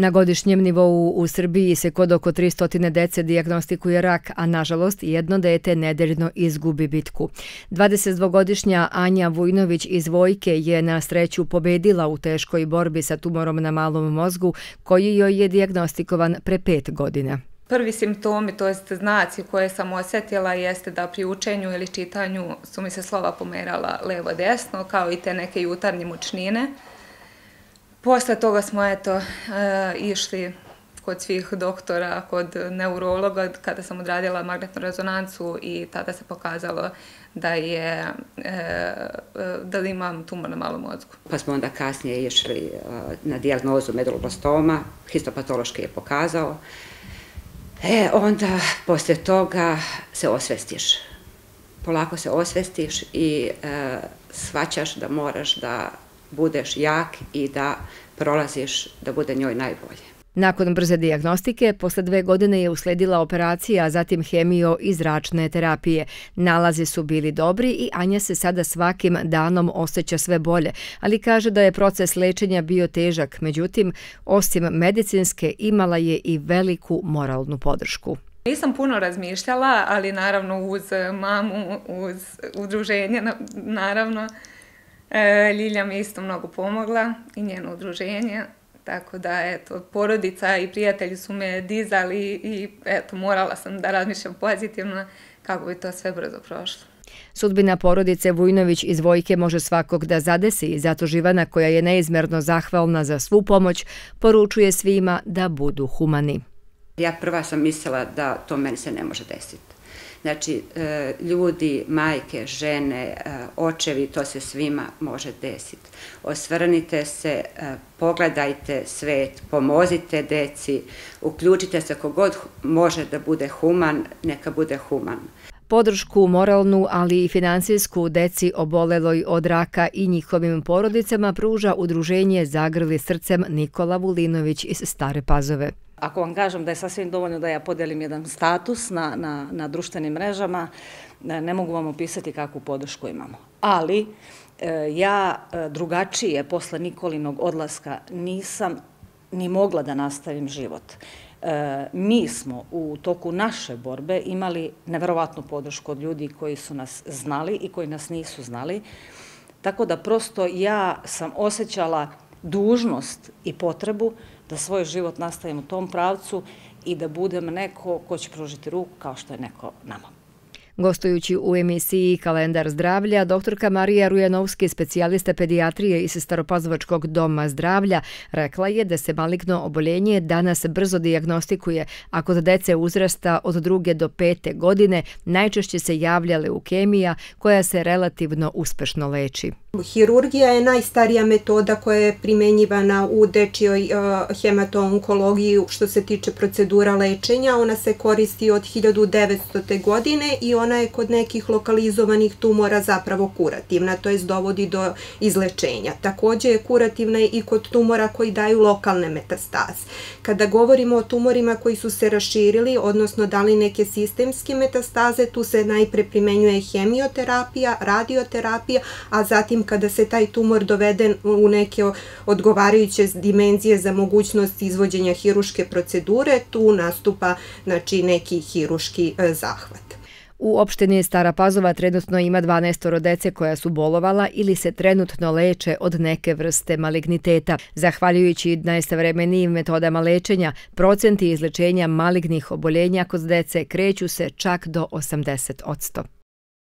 Na godišnjem nivou u Srbiji se kod oko 300 dece diagnostikuje rak, a nažalost jedno dete nedeljno izgubi bitku. 22-godišnja Anja Vujnović iz Vojke je na sreću pobedila u teškoj borbi sa tumorom na malom mozgu koji joj je diagnostikovan pre pet godina. Prvi simptomi, to jest znaci koje sam osjetila, jeste da pri učenju ili čitanju su mi se slova pomerala levo-desno, kao i te neke jutarnje mučnine. Posle toga smo eto, e, išli kod svih doktora, kod neurologa, kada sam odradila magnetnu rezonancu i tada se pokazalo da je e, e da imam tumor na malom mozgu. Pa smo onda kasnije išli e, na dijagnozu meduloblastoma, histopatološki je pokazao. E, onda poslije toga se osvestiš. Polako se osvestiš i e, svaćaš da moraš da budeš jak i da prolaziš da bude njoj najbolje. Nakon brze diagnostike, posle dve godine je usledila operacija, a zatim hemio i zračne terapije. Nalazi su bili dobri i Anja se sada svakim danom osjeća sve bolje, ali kaže da je proces lečenja bio težak. Međutim, osim medicinske, imala je i veliku moralnu podršku. Nisam puno razmišljala, ali naravno uz mamu, uz udruženje, naravno. E, Ljilja mi isto mnogo pomogla i njeno udruženje. Tako da, eto, porodica i prijatelji su me dizali i, eto, morala sam da razmišljam pozitivno kako bi to sve brzo prošlo. Sudbina porodice Vujnović iz Vojke može svakog da zadesi i zato Živana, koja je neizmerno zahvalna za svu pomoć, poručuje svima da budu humani. Ja prva sam mislila da to meni se ne može desiti. Znači, e, ljudi, majke, žene, e, očevi, to se svima može desiti. Osvrnite se, e, pogledajte svet, pomozite deci, uključite se kogod može da bude human, neka bude human. Podršku moralnu, ali i financijsku deci oboleloj od raka i njihovim porodicama pruža udruženje Zagrli srcem Nikola Vulinović iz Stare Pazove. Ako vam kažem da je sasvim dovoljno da ja podelim jedan status na, na, na društvenim mrežama, ne mogu vam opisati kakvu podršku imamo. Ali e, ja e, drugačije posle Nikolinog odlaska nisam ni mogla da nastavim život. E, mi smo u toku naše borbe imali neverovatnu podršku od ljudi koji su nas znali i koji nas nisu znali. Tako da prosto ja sam osjećala dužnost i potrebu da svoj život nastavim u tom pravcu i da budem neko ko će pružiti ruku kao što je neko nama. Gostujući u emisiji Kalendar zdravlja, doktorka Marija Rujanovski, specijalista pedijatrije iz Staropazovačkog doma zdravlja, rekla je da se maligno oboljenje danas brzo diagnostikuje, a kod dece uzrasta od druge do pete godine najčešće se javlja leukemija koja se relativno uspešno leči. Hirurgija je najstarija metoda koja je primenjivana u dečijoj e, hematoonkologiji što se tiče procedura lečenja. Ona se koristi od 1900. godine i ona je kod nekih lokalizovanih tumora zapravo kurativna, to je dovodi do izlečenja. Također je kurativna i kod tumora koji daju lokalne metastaze. Kada govorimo o tumorima koji su se raširili, odnosno dali neke sistemske metastaze, tu se najpre primenjuje hemioterapija, radioterapija, a zatim kada se taj tumor dovede u neke odgovarajuće dimenzije za mogućnost izvođenja hiruške procedure, tu nastupa znači, neki hiruški e, zahvat. U opštini Stara Pazova trenutno ima 12 dece koja su bolovala ili se trenutno leče od neke vrste maligniteta. Zahvaljujući najsavremenijim metodama lečenja, procenti izlečenja malignih oboljenja kod dece kreću se čak do 80 odsto.